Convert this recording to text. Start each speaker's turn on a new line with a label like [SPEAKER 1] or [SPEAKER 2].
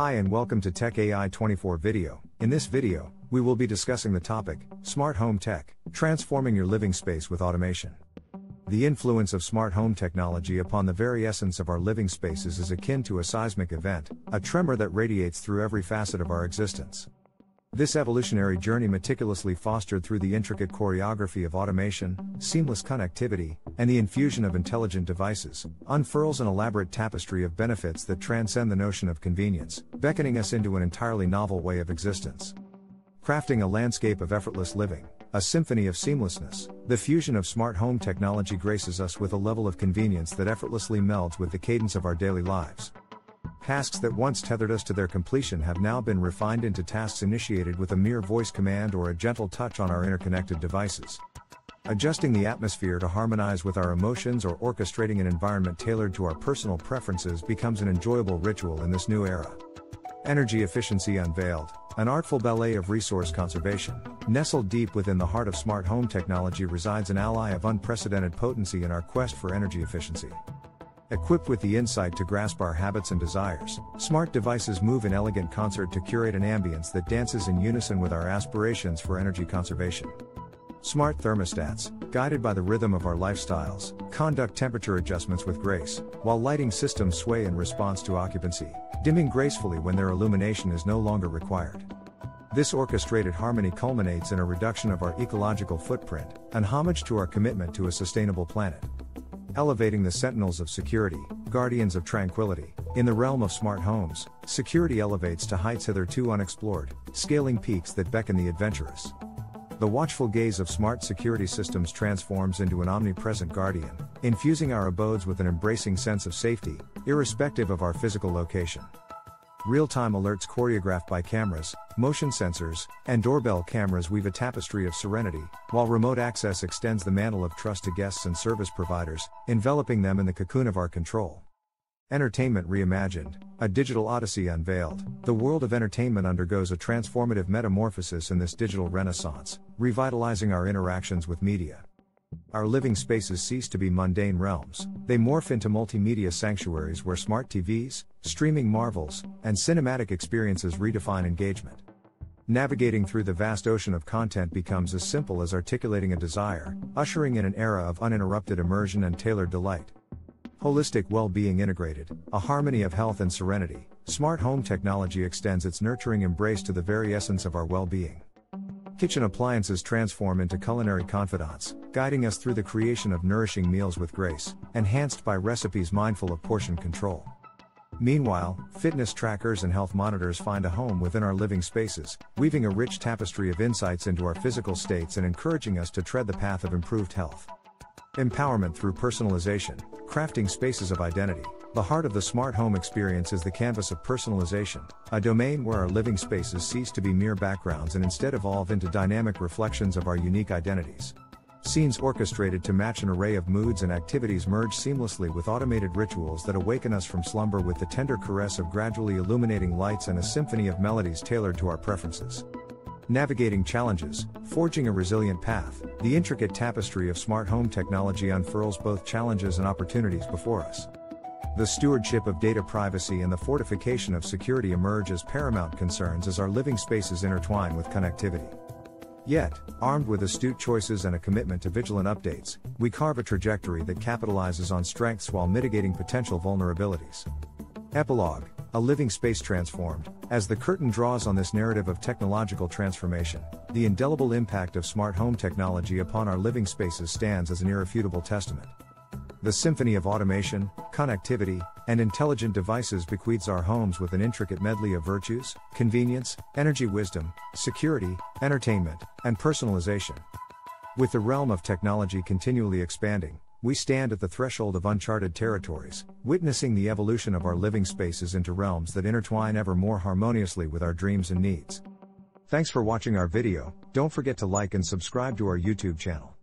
[SPEAKER 1] Hi and welcome to Tech AI 24 video. In this video, we will be discussing the topic Smart Home Tech, transforming your living space with automation. The influence of smart home technology upon the very essence of our living spaces is akin to a seismic event, a tremor that radiates through every facet of our existence. This evolutionary journey, meticulously fostered through the intricate choreography of automation, seamless connectivity, and the infusion of intelligent devices, unfurls an elaborate tapestry of benefits that transcend the notion of convenience, beckoning us into an entirely novel way of existence. Crafting a landscape of effortless living, a symphony of seamlessness, the fusion of smart home technology graces us with a level of convenience that effortlessly melds with the cadence of our daily lives. Tasks that once tethered us to their completion have now been refined into tasks initiated with a mere voice command or a gentle touch on our interconnected devices. Adjusting the atmosphere to harmonize with our emotions or orchestrating an environment tailored to our personal preferences becomes an enjoyable ritual in this new era. Energy efficiency unveiled, an artful ballet of resource conservation. Nestled deep within the heart of smart home technology resides an ally of unprecedented potency in our quest for energy efficiency. Equipped with the insight to grasp our habits and desires, smart devices move in elegant concert to curate an ambience that dances in unison with our aspirations for energy conservation. Smart thermostats, guided by the rhythm of our lifestyles, conduct temperature adjustments with grace, while lighting systems sway in response to occupancy, dimming gracefully when their illumination is no longer required. This orchestrated harmony culminates in a reduction of our ecological footprint, an homage to our commitment to a sustainable planet elevating the sentinels of security, guardians of tranquility. In the realm of smart homes, security elevates to heights hitherto unexplored, scaling peaks that beckon the adventurous. The watchful gaze of smart security systems transforms into an omnipresent guardian, infusing our abodes with an embracing sense of safety, irrespective of our physical location. Real time alerts choreographed by cameras, motion sensors, and doorbell cameras weave a tapestry of serenity, while remote access extends the mantle of trust to guests and service providers, enveloping them in the cocoon of our control. Entertainment reimagined, a digital odyssey unveiled. The world of entertainment undergoes a transformative metamorphosis in this digital renaissance, revitalizing our interactions with media. Our living spaces cease to be mundane realms, they morph into multimedia sanctuaries where smart TVs, streaming marvels, and cinematic experiences redefine engagement. Navigating through the vast ocean of content becomes as simple as articulating a desire, ushering in an era of uninterrupted immersion and tailored delight. Holistic well being integrated, a harmony of health and serenity, smart home technology extends its nurturing embrace to the very essence of our well being. Kitchen appliances transform into culinary confidants, guiding us through the creation of nourishing meals with grace, enhanced by recipes mindful of portion control. Meanwhile, fitness trackers and health monitors find a home within our living spaces, weaving a rich tapestry of insights into our physical states and encouraging us to tread the path of improved health. Empowerment through personalization, crafting spaces of identity. The heart of the smart home experience is the canvas of personalization, a domain where our living spaces cease to be mere backgrounds and instead evolve into dynamic reflections of our unique identities. Scenes orchestrated to match an array of moods and activities merge seamlessly with automated rituals that awaken us from slumber with the tender caress of gradually illuminating lights and a symphony of melodies tailored to our preferences. Navigating challenges, forging a resilient path, the intricate tapestry of smart home technology unfurls both challenges and opportunities before us. The stewardship of data privacy and the fortification of security emerge as paramount concerns as our living spaces intertwine with connectivity. Yet, armed with astute choices and a commitment to vigilant updates, we carve a trajectory that capitalizes on strengths while mitigating potential vulnerabilities. Epilogue A living space transformed. As the curtain draws on this narrative of technological transformation, the indelible impact of smart home technology upon our living spaces stands as an irrefutable testament. The symphony of automation, connectivity, and intelligent devices bequeaths our homes with an intricate medley of virtues, convenience, energy wisdom, security, entertainment, and personalization. With the realm of technology continually expanding, we stand at the threshold of uncharted territories, witnessing the evolution of our living spaces into realms that intertwine ever more harmoniously with our dreams and needs. Thanks for watching our video, don't forget to like and subscribe to our YouTube channel.